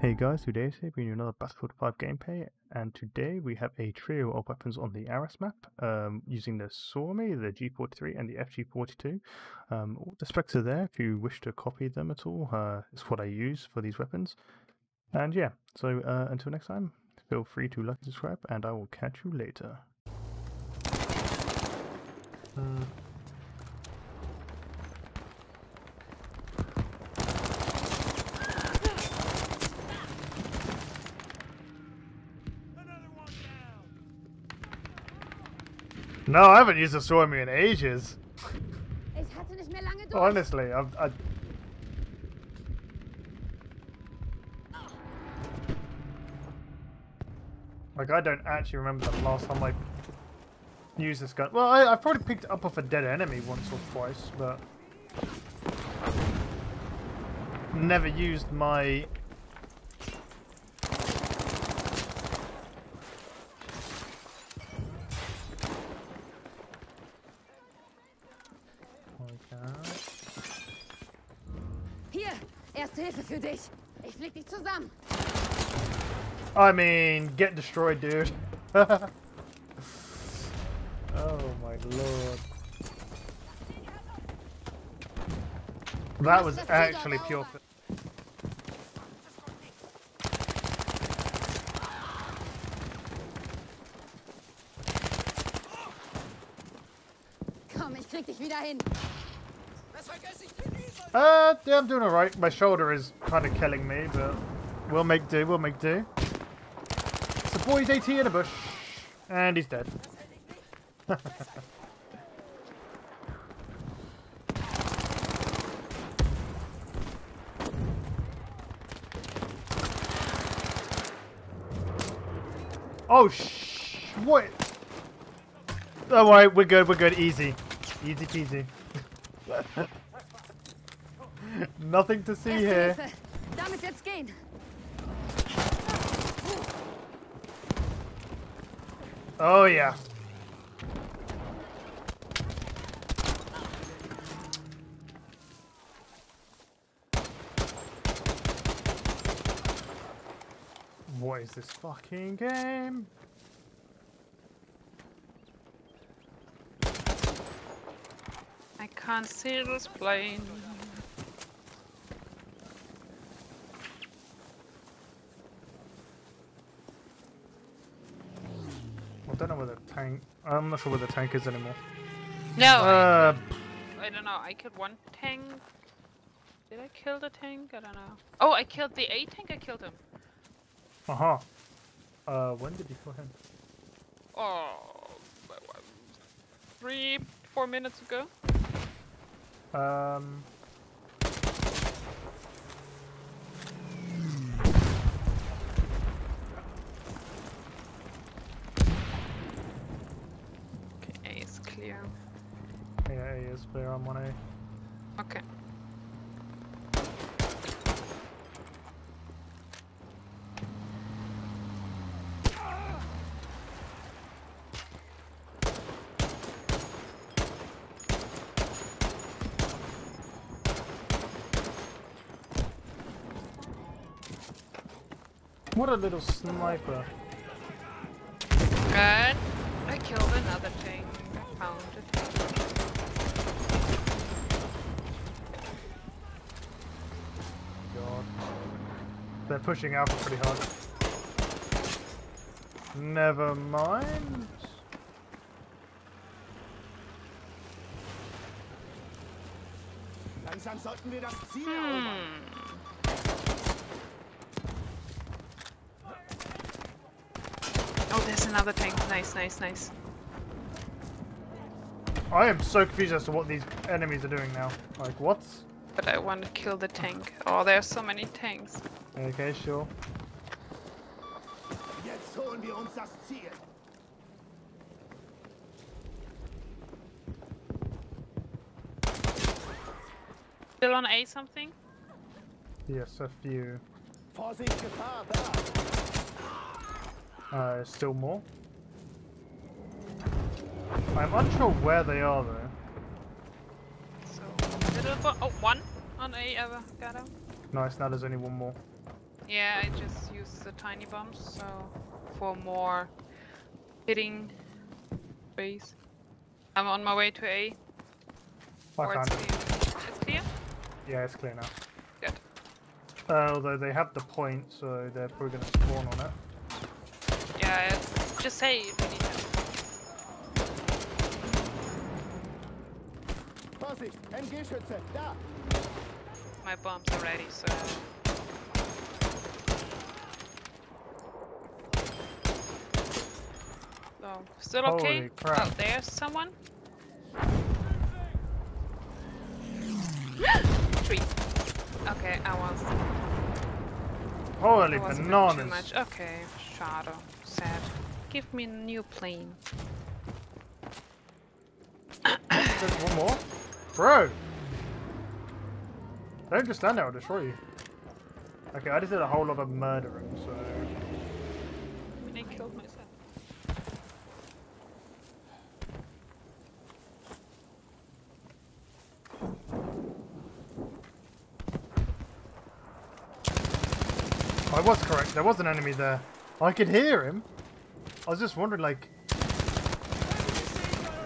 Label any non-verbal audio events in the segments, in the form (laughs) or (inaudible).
Hey guys, today is bringing you another Battlefield 5 gameplay, and today we have a trio of weapons on the Arras map, um, using the Suomi, the G43 and the FG42. Um, the specs are there if you wish to copy them at all, uh, it's what I use for these weapons. And yeah, so uh, until next time, feel free to like and subscribe, and I will catch you later. Uh, No, I haven't used a Suomi in ages. Ich hatte nicht mehr lange durch. Honestly, I've, I. Like, I don't actually remember the last time I used this gun. Well, I, I've probably picked it up off a dead enemy once or twice, but. Never used my Hier, erste Hilfe für dich. Ich flieg dich zusammen. I mean, get destroyed, dude. (laughs) oh my lord. That was actually pure. Komm, ich krieg dich wieder hin. Uh, yeah, I'm doing alright. My shoulder is kind of killing me, but we'll make do, we'll make do. It's a Boys AT in a bush, and he's dead. (laughs) oh, sh! What? Don't worry, we're good, we're good. Easy. Easy peasy. (laughs) Nothing to see here. Hilfe. Damit wird's gehen. Oh yeah. What is this fucking game? I can't see this plane. I don't know where the tank. I'm not sure where the tank is anymore. No, Uh, I, I don't know. I killed one tank. Did I kill the tank? I don't know. Oh, I killed the A tank. I killed him. uh huh. Uh, when did you kill him? Oh, what- what- three, four minutes ago. Um. Okay, A is clear. Yeah, A is clear. On A. Okay. What a little sniper. And I killed another tank. I found it. God. They're pushing Alpha pretty hard. Never mind. Langsam sollten wir das Ziel erobern. Oh, there's another tank. Nice, nice, nice. I am so confused as to what these enemies are doing now. Like, what? But I want to kill the tank. Oh, there's so many tanks. Okay, sure. Jetzt holen wir uns das Ziel. Still on A something? Yes, a few. Vorsicht, Gefahr da. Uh, still more. I'm unsure where they are though. So, little oh, one on A, I got him. Nice, now there's only one more. Yeah, I just use the tiny bombs, so for more hitting base. I'm on my way to A. or it's found it. clear. It's clear? Yeah, it's clear now. Good. Uh, although they have the point, so they're probably going to spawn on it. Yeah, it's- just say if you need help. Da! My bombs are ready, so. So, still okay? Oh, there's someone. (gasps) Three. Okay, I was. Holy I was a too bananas! much. Okay, Shadow. Sad. Give me a new plane. (coughs) There's one more. Bro! Don't just stand there, I'll destroy you. Okay, I just did a whole lot of murdering, so... I mean, I killed myself. I was correct, there was an enemy there. I could hear him. I was just wondering, like...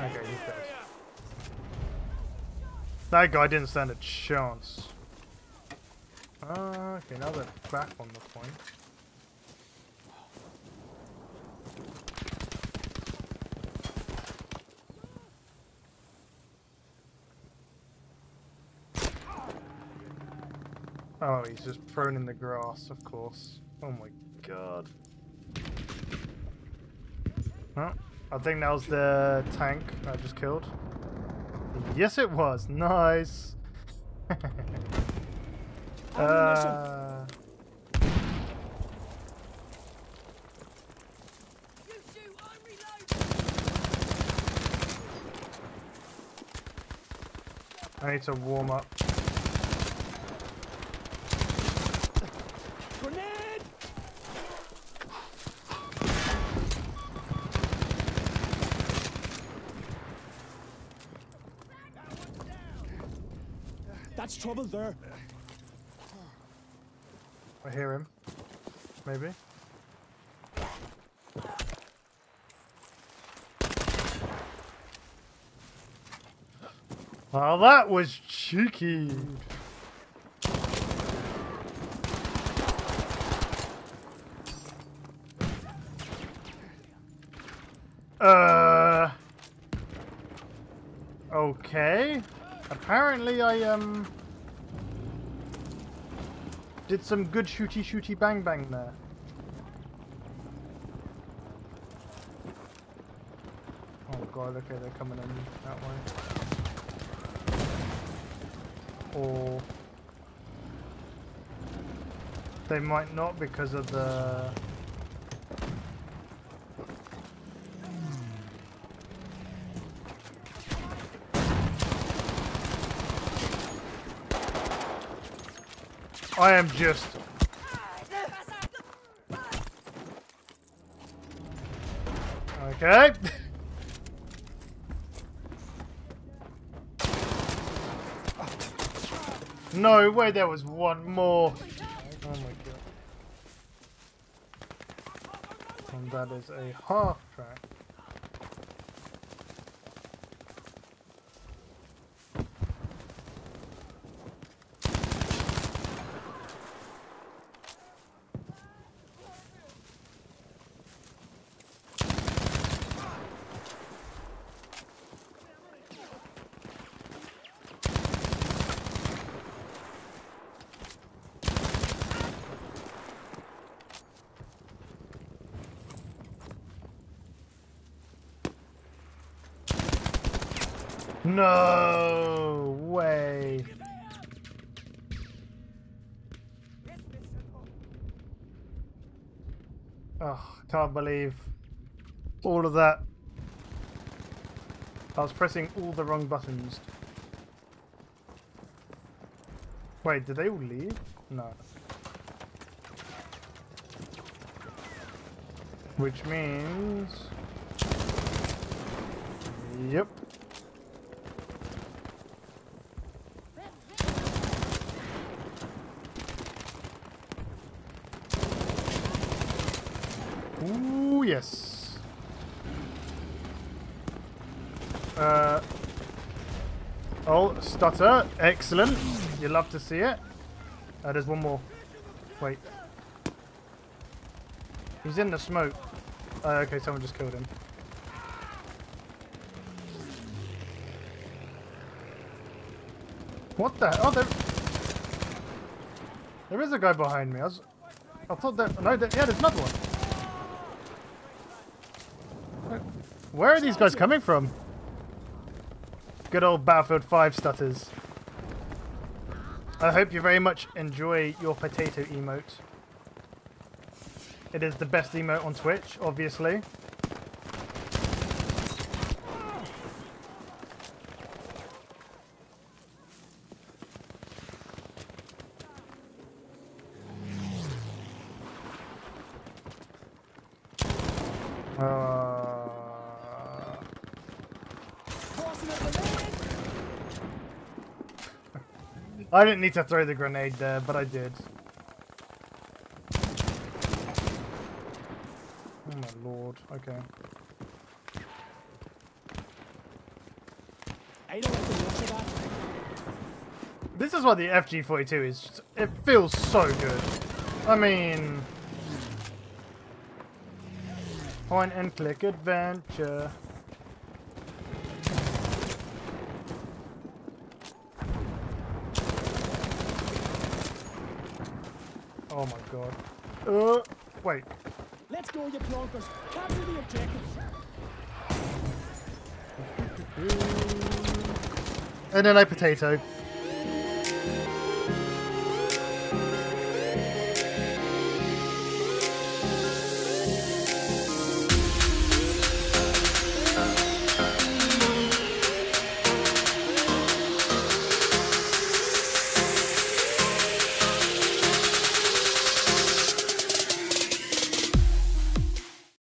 Okay, he's dead. That guy didn't stand a chance. Uh, okay, now they're back on the point. Oh, he's just prone in the grass, of course. Oh my god. Huh? I think that was the tank I just killed. Yes, it was. Nice. (laughs) uh, I need to warm up. Trouble there. I hear him. Maybe. Well, that was cheeky. Uh. Okay. Apparently, I um did some good shooty shooty bang bang there. Oh god, okay, they're coming in that way. Or they might not because of the I am just Okay. No way there was one more. Oh my god. And that is a half track. No way. Oh, can't believe all of that. I was pressing all the wrong buttons. Wait, did they all leave? No. Which means... Yep. Ooh, yes. Uh, oh, stutter. Excellent. You love to see it. Uh, there's one more. Wait. He's in the smoke. Uh, okay, someone just killed him. What the? Oh, there. There is a guy behind me. I was. I thought that. No, there, yeah, there's another one. Where are these guys coming from? Good old Battlefield 5 stutters. I hope you very much enjoy your potato emote. It is the best emote on Twitch, obviously. I didn't need to throw the grenade there, but I did. Oh my lord, okay. This is what the FG42 is. just- It feels so good. I mean... Point and click adventure. Oh my god. Uh, wait. Let's go, you plonkers. Capture the objectives. And then I potato.